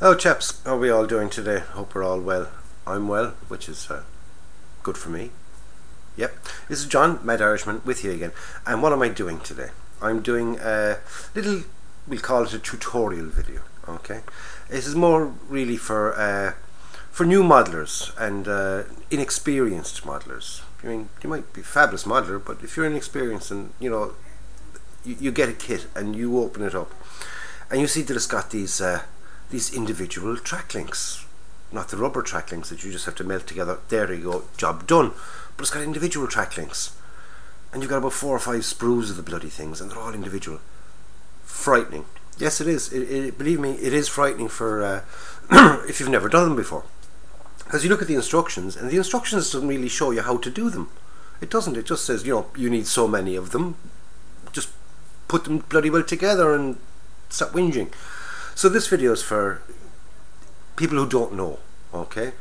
Hello chaps, how are we all doing today? Hope we're all well. I'm well, which is uh, good for me. Yep, this is John, Mad Irishman, with you again. And what am I doing today? I'm doing a little, we'll call it a tutorial video, okay? This is more really for uh, for new modelers and uh, inexperienced modelers. I mean, you might be a fabulous modeler, but if you're inexperienced and, you know, you, you get a kit and you open it up and you see that it's got these uh, these individual track links not the rubber track links that you just have to melt together. There you go job done. But it's got individual track links. And you've got about four or five sprues of the bloody things and they're all individual. Frightening. Yes it is. It, it, believe me it is frightening for uh, if you've never done them before. Because you look at the instructions and the instructions doesn't really show you how to do them. It doesn't. It just says you know you need so many of them. Just put them bloody well together and stop whinging so this video is for people who don't know, okay?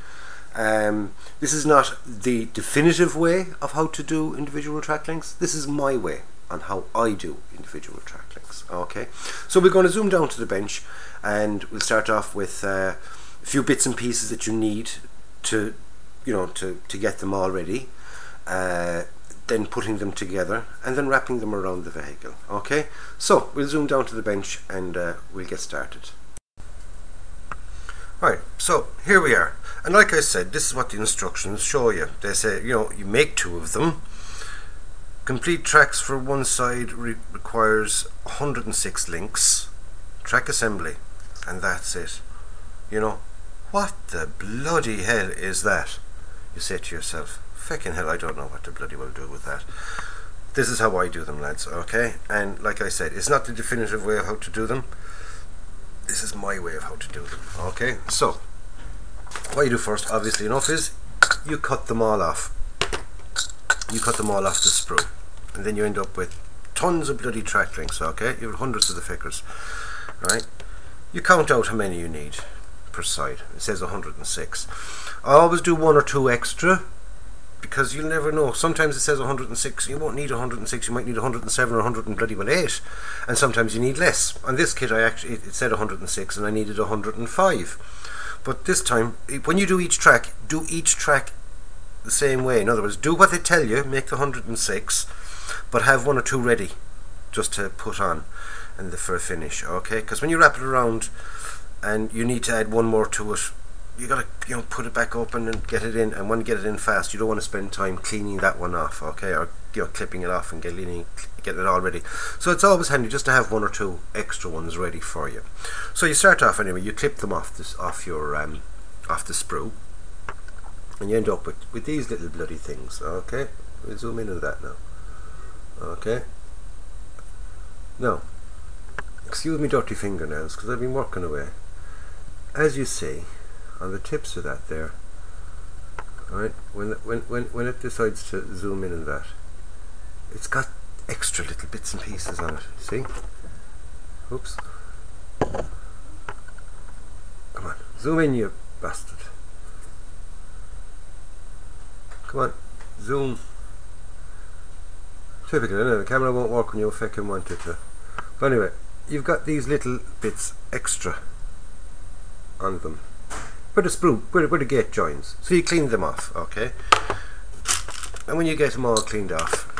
Um, this is not the definitive way of how to do individual track links. This is my way on how I do individual track links, okay? So we're going to zoom down to the bench and we'll start off with uh, a few bits and pieces that you need to, you know, to, to get them all ready. Uh, then putting them together and then wrapping them around the vehicle okay so we'll zoom down to the bench and uh, we'll get started Right, so here we are. And like I said, this is what the instructions show you. They say, you know, you make two of them. Complete tracks for one side re requires 106 links. Track assembly. And that's it. You know, what the bloody hell is that? You say to yourself, feckin' hell, I don't know what the bloody well do with that. This is how I do them, lads, okay? And like I said, it's not the definitive way of how to do them this is my way of how to do them. Okay so what you do first obviously enough is you cut them all off. You cut them all off the sprue. And then you end up with tons of bloody track links okay? You have hundreds of the fickers right? You count out how many you need per side. It says 106 I always do one or two extra because you'll never know. Sometimes it says 106, you won't need 106, you might need 107 or 108, and sometimes you need less. On this kit, I actually it said 106, and I needed 105. But this time, when you do each track, do each track the same way. In other words, do what they tell you, make the 106, but have one or two ready just to put on and the, for a finish. Okay, because when you wrap it around, and you need to add one more to it you gotta you know put it back open and get it in and when you get it in fast you don't want to spend time cleaning that one off okay or you know clipping it off and getting getting it all ready. So it's always handy just to have one or two extra ones ready for you. So you start off anyway you clip them off this off your um, off the sprue and you end up with, with these little bloody things okay? We'll zoom in on that now okay? Now excuse me dirty fingernails because I've been working away. As you see on the tips of that there. Right when when when when it decides to zoom in on that it's got extra little bits and pieces on it see? Oops. Come on zoom in you bastard. Come on zoom. Typical know the camera won't work when you fucking want it to. But anyway you've got these little bits extra on them where the sprue, where, where the gate joins. So you clean them off, okay? And when you get them all cleaned off,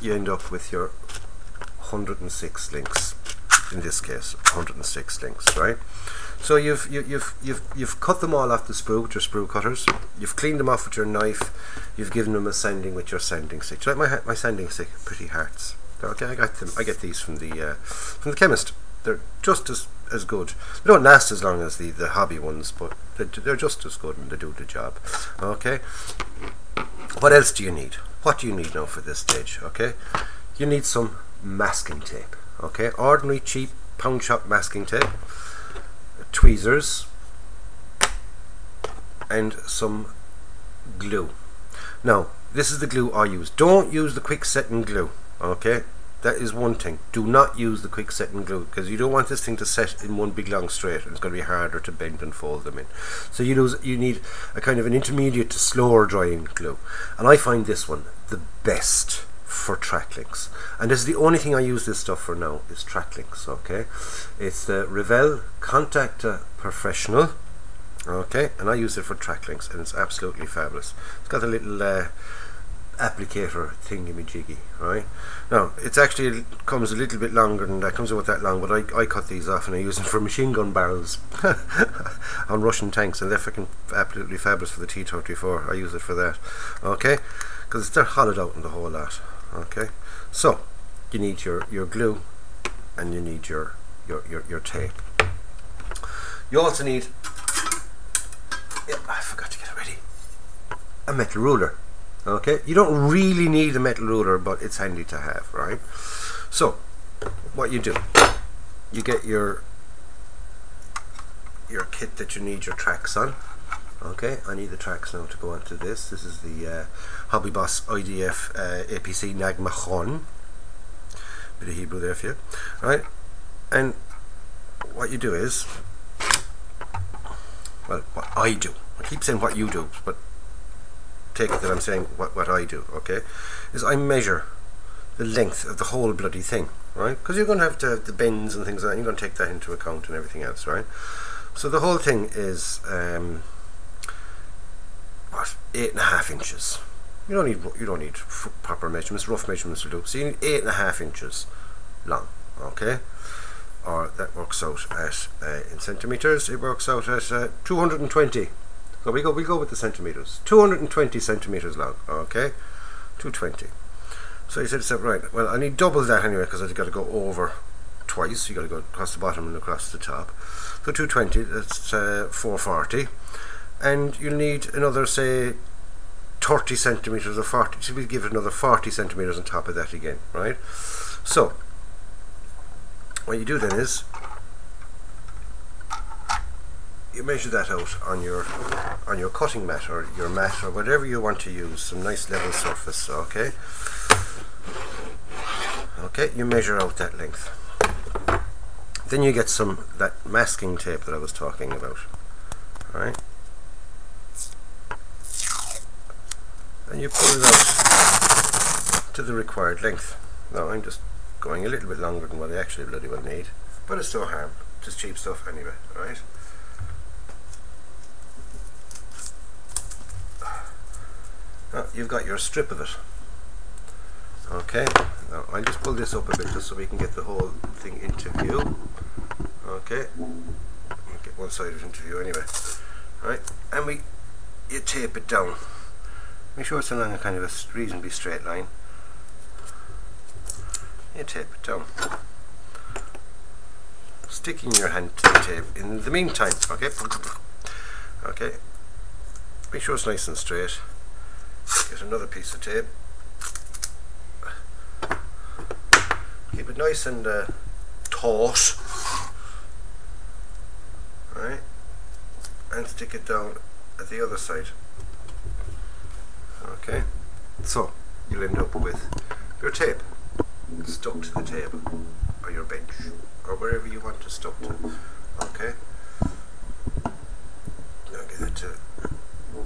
you end up with your 106 links. In this case, 106 links, right? So you've you, you've you've you've cut them all off the sprue with your sprue cutters. You've cleaned them off with your knife. You've given them a sanding with your sanding stick. Do you like my my sanding stick? Pretty hearts. Okay, I got them. I get these from the uh, from the chemist. They're just as as good. They don't last as long as the, the hobby ones, but they're just as good and they do the job. Okay. What else do you need? What do you need now for this stage? Okay. You need some masking tape. Okay. Ordinary cheap pound shop masking tape, tweezers, and some glue. Now, this is the glue I use. Don't use the quick setting glue. Okay. That is one thing. Do not use the quick setting glue because you don't want this thing to set in one big long straight and it's going to be harder to bend and fold them in. So you lose, you need a kind of an intermediate to slower drying glue. And I find this one the best for track links. And this is the only thing I use this stuff for now is track links, okay? It's the Revell Contacta Professional, okay? And I use it for track links and it's absolutely fabulous. It's got a little uh, applicator thingy jiggy, right? Now, it's actually it comes a little bit longer than that, comes about that long, but I, I cut these off and I use them for machine gun barrels on Russian tanks, and they're fucking absolutely fabulous for the T-34. I use it for that, okay? Because they're hollowed out in the whole lot, okay? So, you need your, your glue and you need your, your, your, your tape. You also need, yeah, I forgot to get it ready, a metal ruler okay? You don't really need a metal ruler but it's handy to have right? So what you do you get your your kit that you need your tracks on okay? I need the tracks now to go onto this. This is the uh, Hobby Boss IDF uh, APC Nagmachon bit of Hebrew there for you right? And what you do is well what I do. I keep saying what you do but take it that I'm saying what, what I do, okay, is I measure the length of the whole bloody thing, right? Because you're going to have to have the bends and things like that, you're going to take that into account and everything else, right? So the whole thing is, um, what, eight and a half inches. You don't need you don't need proper measurements, rough measurements will do. So you need eight and a half inches long, okay? Or that works out at uh, in centimeters. It works out at uh, 220 so we go we go with the centimeters. 220 centimeters long. Okay, 220. So you said, said right. Well, I need double that anyway because I've got to go over twice. You got to go across the bottom and across the top. So 220. That's uh, 440, and you'll need another say 30 centimeters or 40. So we give it another 40 centimeters on top of that again, right? So what you do then is you measure that out on your on your cutting mat or your mat or whatever you want to use some nice level surface okay? Okay you measure out that length. Then you get some that masking tape that I was talking about alright? And you pull it out to the required length. Now I'm just going a little bit longer than what I actually bloody well need but it's no harm. Just cheap stuff anyway right oh, you've got your strip of it. Okay now I'll just pull this up a bit just so we can get the whole thing into view okay get one side of it into view anyway. Right and we you tape it down. Make sure it's along a kind of a reasonably straight line. You tape it down. Sticking your hand to the tape in the meantime okay? Okay. Make sure it's nice and straight Get another piece of tape. Keep it nice and uh, taut. Right? And stick it down at the other side. Okay? So, you'll end up with your tape stuck to the table or your bench or wherever you want to stuck to. Okay? Now get that to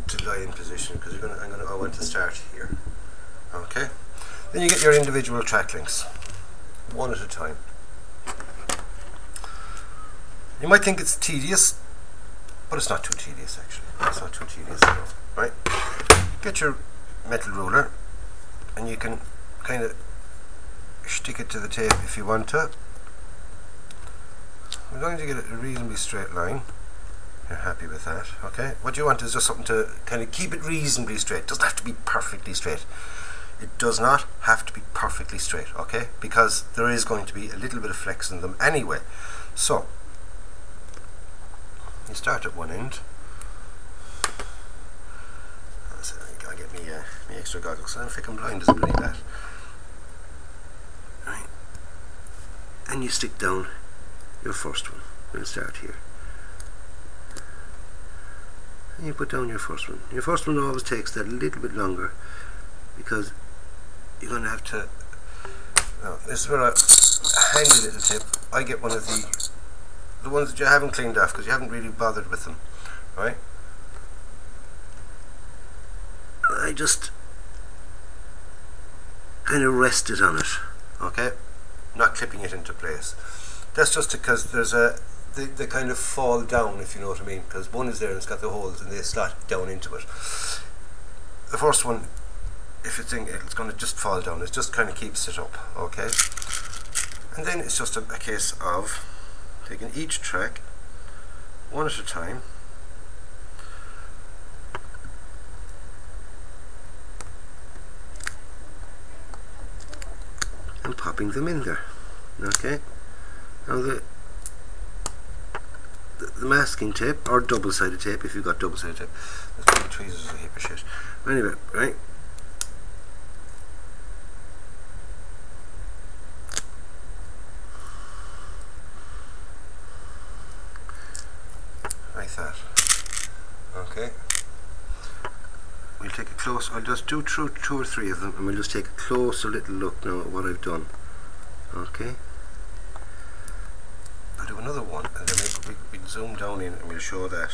to lie in position because gonna, I'm going to I want to start here. Okay, then you get your individual track links, one at a time. You might think it's tedious, but it's not too tedious actually. It's not too tedious at all. Right? Get your metal ruler, and you can kind of stick it to the tape if you want to. We're going to get a reasonably straight line you're happy with that. Okay. What you want is just something to kind of keep it reasonably straight. It doesn't have to be perfectly straight. It does not have to be perfectly straight okay? Because there is going to be a little bit of flex in them anyway. So you start at one end. So I get me, uh, me extra goggles. I don't think I'm blind a bloody bat right. And you stick down your first one. We'll start here and you put down your first one. Your first one always takes that little bit longer because you're going to have to now this is where I handy little tip. I get one of the the ones that you haven't cleaned off because you haven't really bothered with them right? I just kind of rested on it. Okay? Not clipping it into place. That's just because there's a they, they kind of fall down if you know what I mean because one is there and it's got the holes and they slot down into it. The first one if you think it's going to just fall down it just kind of keeps it up okay? And then it's just a, a case of taking each track one at a time. And popping them in there okay? Now the the, masking tape or double-sided tape if you've got double-sided tape. The tweezers are a heap of shit. Anyway right? Like that. Okay. We'll take a close I'll just do two, two or three of them and we'll just take a closer little look now at what I've done. Okay? I'll do another one and we zoom down in and we'll show that.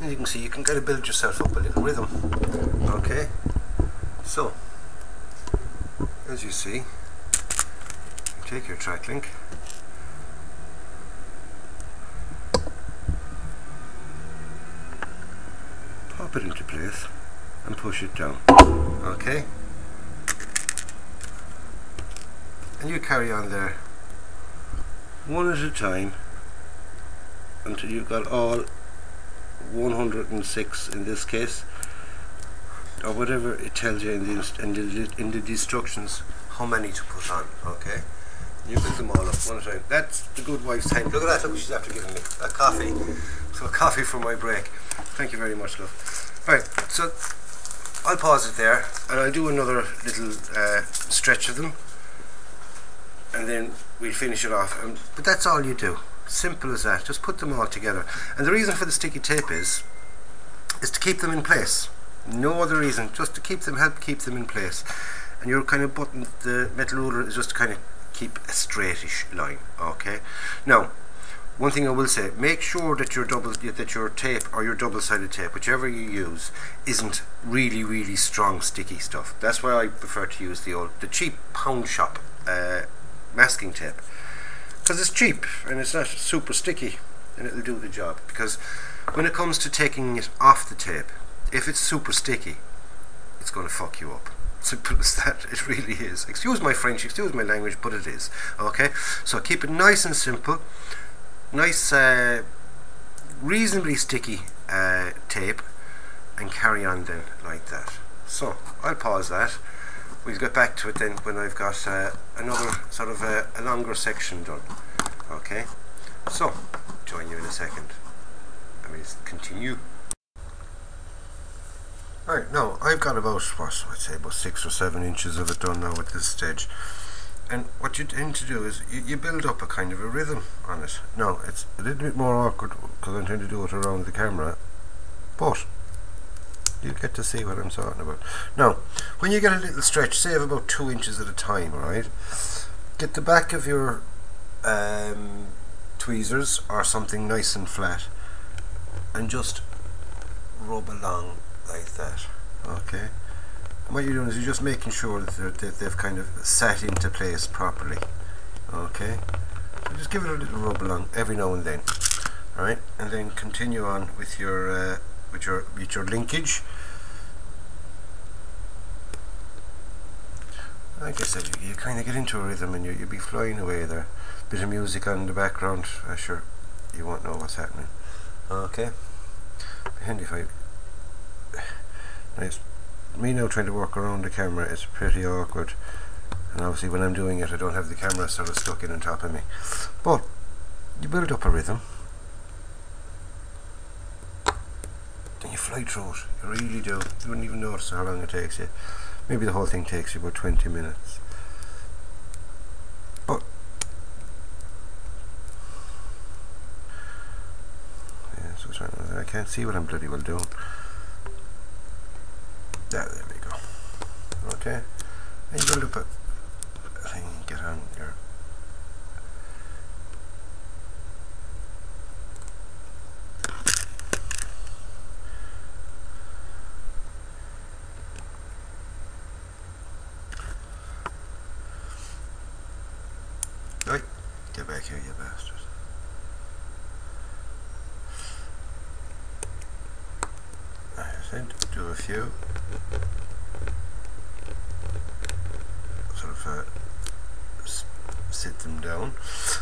And you can see you can kind of build yourself up a little rhythm. Okay. So as you see take your track link. Pop it into place and push it down. Okay and you carry on there? One at a time until you've got all 106 in this case or whatever it tells you in the, in the, in the instructions how many to put on? Okay. You put them all up one at a time. That's the good wife's time. Look at that look she's after giving me. A coffee. So a coffee for my break. Thank you very much love. Right so I'll pause it there and I'll do another little uh, stretch of them and then we'll finish it off. And, but that's all you do. Simple as that. Just put them all together. And the reason for the sticky tape is is to keep them in place. No other reason. Just to keep them help keep them in place. And your kind of button the metal ruler is just to kind of keep a straightish line okay? Now one thing I will say, make sure that your double that your tape or your double-sided tape, whichever you use, isn't really really strong sticky stuff. That's why I prefer to use the old the cheap pound shop uh, masking tape because it's cheap and it's not super sticky and it'll do the job. Because when it comes to taking it off the tape, if it's super sticky, it's going to fuck you up. Simple as that. It really is. Excuse my French, excuse my language, but it is. Okay, so keep it nice and simple nice uh, reasonably sticky uh, tape and carry on then like that so I'll pause that we'll get back to it then when I've got uh, another sort of a, a, longer section done okay? So join you in a second. I mean continue. Right now I've got about what I'd say about six or seven inches of it done now at this stage. And what you tend to do is you, you, build up a kind of a rhythm on it. Now it's a little bit more awkward because I'm trying to do it around the camera, but you get to see what I'm talking about. Now, when you get a little stretch, say of about two inches at a time, right? Get the back of your um, tweezers or something nice and flat, and just rub along like that. Okay what you're doing is you're just making sure that, that they've kind of set into place properly okay so just give it a little rub along every now and then alright and then continue on with your uh, with your with your linkage. Like I said you, you kind of get into a rhythm and you, you'll be flying away there. Bit of music on the background uh, sure you won't know what's happening. Okay. Handy if I nice me now trying to work around the camera is pretty awkward. And obviously when I'm doing it I don't have the camera sort of stuck in on top of me. But you build up a rhythm then you fly through it? You really do. You wouldn't even notice how long it takes you. Maybe the whole thing takes you about 20 minutes. But yeah, so I can't see what I'm bloody well doing. There, there we go. Okay. And you build up a thing, get on your tend few. Sort of uh, sit them down.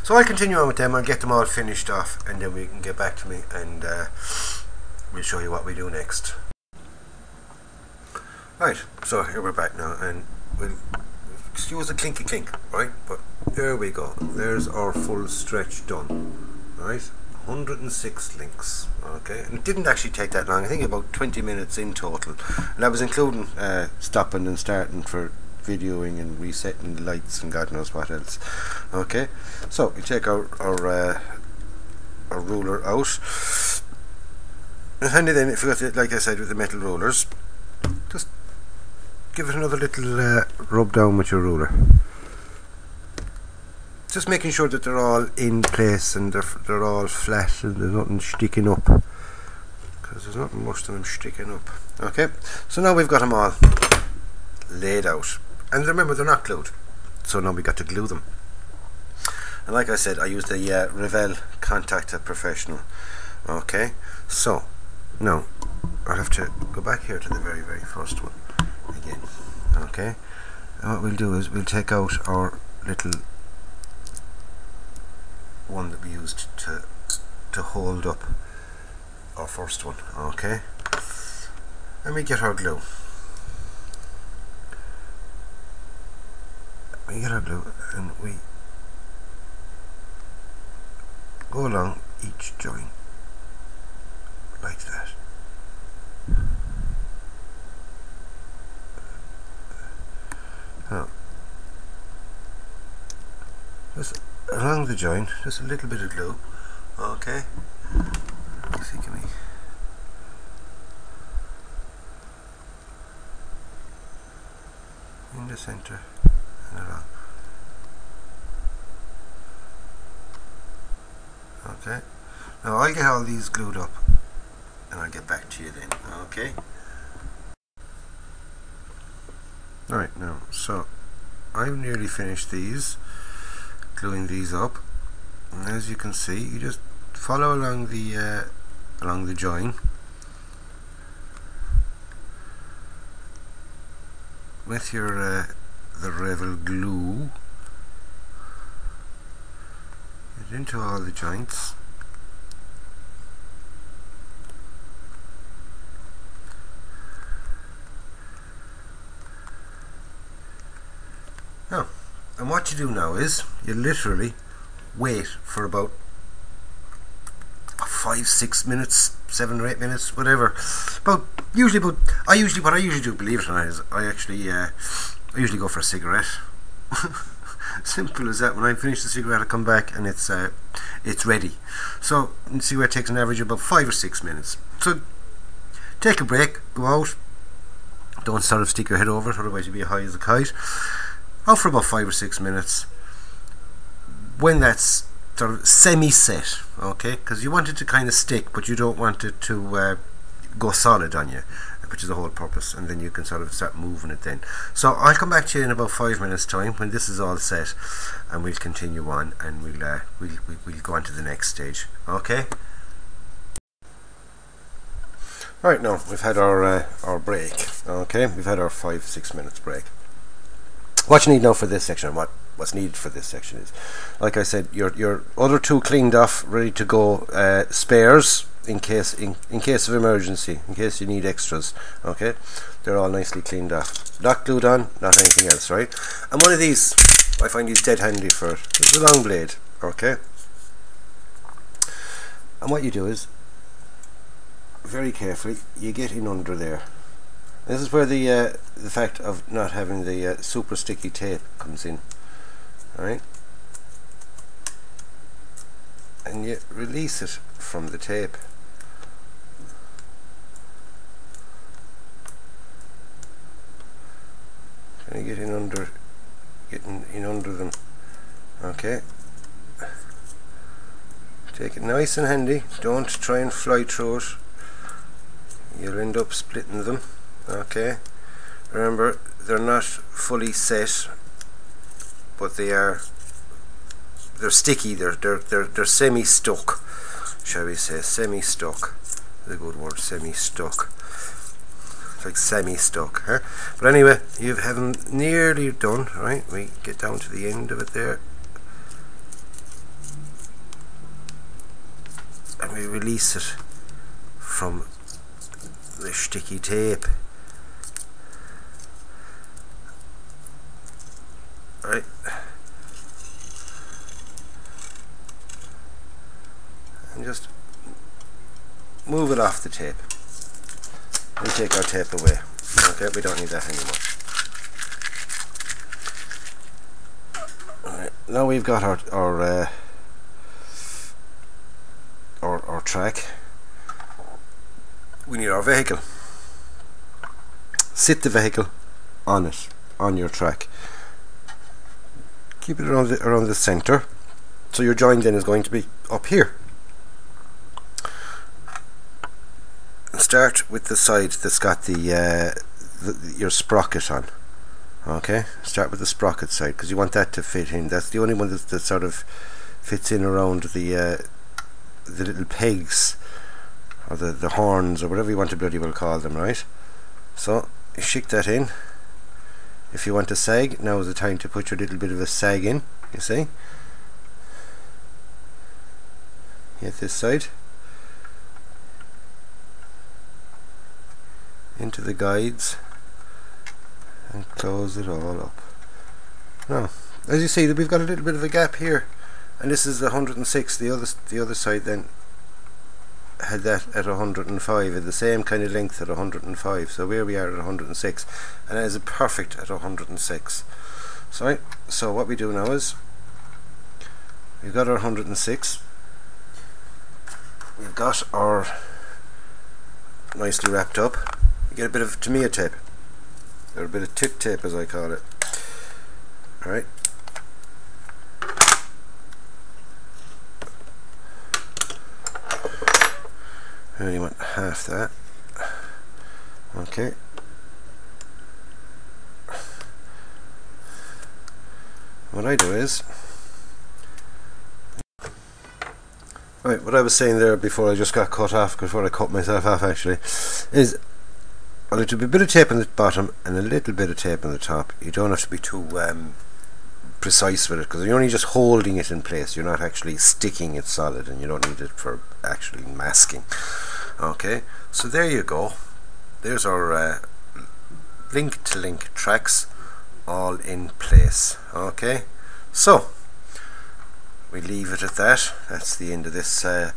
So I'll continue on with them. I'll get them all finished off, and then we can get back to me, and uh, we'll show you what we do next. Right, so here we're back now, and we'll excuse the clinky clink, right? But there we go. There's our full stretch done, right? 106 links, okay? And it didn't actually take that long. I think about 20 minutes in total, and I was including uh, stopping and starting for videoing and resetting the lights and God knows what else. Okay, so we take our our, uh, our ruler out. And then, if you got it, like I said, with the metal rulers, just give it another little uh, rub down with your ruler. Just making sure that they're all in place and they're, they're all flat and there's nothing sticking up. Because there's nothing worse of them sticking up. Okay, so now we've got them all laid out. And remember, they're not glued. So now we got to glue them. And like I said, I use the uh, Revell Contacta Professional. Okay, so now I'll have to go back here to the very, very first one again. Okay, and what we'll do is we'll take out our little one that we used to to hold up our first one. Okay, let me get our glue. We get our glue and we go along each joint like that. Now, just the joint, just a little bit of glue, okay? See, can we? In the center and along. Okay. Now I'll get all these glued up and I'll get back to you then. Okay. Alright now, so I've nearly finished these, gluing these up. And as you can see, you just follow along the uh, along the join with your uh, the Revell glue into all the joints now and you do now is you literally wait for about five six minutes seven or eight minutes whatever. But usually but I usually what I usually do believe it or not is I actually uh, I usually go for a cigarette. Simple as that. When I finish the cigarette I come back and it's uh, it's ready. So the cigarette takes an average of about five or six minutes. So take a break go out. Don't sort of stick your head over otherwise you'll be high as a kite out for about five or six minutes. When that's sort of semi-set okay? Because you want it to kind of stick but you don't want it to uh, go solid on you which is the whole purpose and then you can sort of start moving it then. So I'll come back to you in about five minutes time when this is all set and we'll continue on and we'll uh, we'll, we'll go on to the next stage okay? Right now we've had our uh, our break okay? We've had our five six minutes break what you need now for this section what what's needed for this section is like I said your your other two cleaned off ready to go uh, spares in case in, in case of emergency in case you need extras okay? They're all nicely cleaned off. Not glued on not anything else right? And one of these I find these dead handy for it. it's a long blade okay? And what you do is very carefully you get in under there this is where the uh, the fact of not having the uh, super sticky tape comes in Alright. and you release it from the tape. And you get in under getting in under them okay? Take it nice and handy. Don't try and fly through it. You'll end up splitting them okay. Remember they're not fully set but they are they're sticky they're they're they're, they're semi stuck shall we say semi stuck a good word semi stuck it's like semi-stuck huh? but anyway you haven't nearly done right we get down to the end of it there. And we release it from the sticky tape right. And just move it off the tape. We take our tape away. Okay we don't need that anymore. Alright, now we've got our our, uh, our our track. We need our vehicle. Sit the vehicle on it on your track keep it around the, around the center. So your joint then is going to be up here. Start with the side that's got the, uh, the your sprocket on. Okay? Start with the sprocket side because you want that to fit in. That's the only one that, that sort of fits in around the uh, the little pegs or the, the horns or whatever you want to bloody well call them right? So you stick that in if you want to sag now is the time to put your little bit of a sag in you see? Get this side. Into the guides and close it all up. Now as you see we've got a little bit of a gap here and this is the 106 the other the other side then had that at 105 at the same kind of length at 105 so where we are at 106 and it is perfect at 106 so right, so what we do now is we've got our 106 we've got our nicely wrapped up. You get a bit of Tamiya tape or a bit of tip tape as I call it. Alright I only want half that. Okay. What I do is right what I was saying there before I just got cut off before I cut myself off actually is a little bit of tape on the bottom and a little bit of tape on the top. You don't have to be too um, precise with it because you're only just holding it in place. You're not actually sticking it solid and you don't need it for actually masking okay so there you go. There's our uh, link to link tracks all in place. Okay so we leave it at that. That's the end of this uh,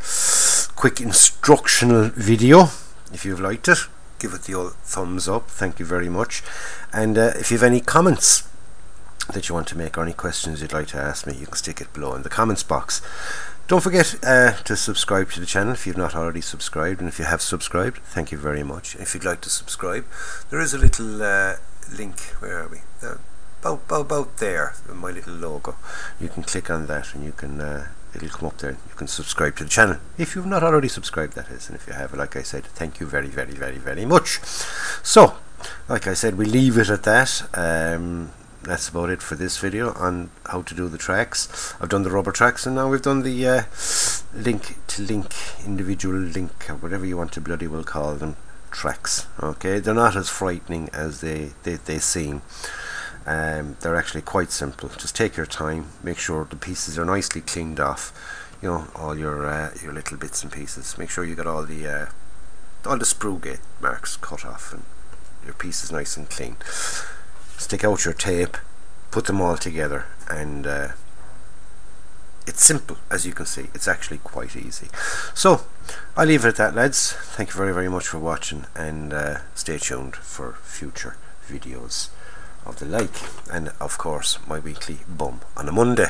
quick instructional video. If you've liked it give it the old thumbs up. Thank you very much. And uh, if you have any comments that you want to make or any questions you'd like to ask me, you can stick it below in the comments box. Don't forget uh, to subscribe to the channel if you've not already subscribed, and if you have subscribed, thank you very much. If you'd like to subscribe, there is a little uh, link. Where are we? Uh, about, about, there, my little logo. You can click on that, and you can. Uh, it'll come up there. You can subscribe to the channel if you've not already subscribed. That is, and if you have, like I said, thank you very, very, very, very much. So, like I said, we leave it at that. Um, that's about it for this video on how to do the tracks. I've done the rubber tracks and now we've done the uh, link to link, individual link, or whatever you want to bloody well call them, tracks. Okay, they're not as frightening as they, they, they seem. Um, they're actually quite simple. Just take your time, make sure the pieces are nicely cleaned off. You know, all your uh, your little bits and pieces. Make sure you got all the uh, all the sprue gate marks cut off and your piece is nice and clean stick out your tape put them all together and uh, it's simple as you can see. It's actually quite easy. So I'll leave it at that lads. Thank you very very much for watching and uh, stay tuned for future videos of the like and of course my weekly bum on a Monday.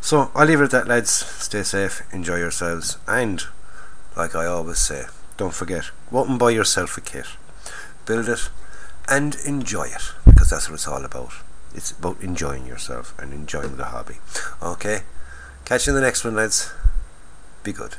So I'll leave it at that lads. Stay safe enjoy yourselves and like I always say don't forget go and buy yourself a kit. Build it and enjoy it because that's what it's all about. It's about enjoying yourself and enjoying the hobby. Okay, catch you in the next one, lads. Be good.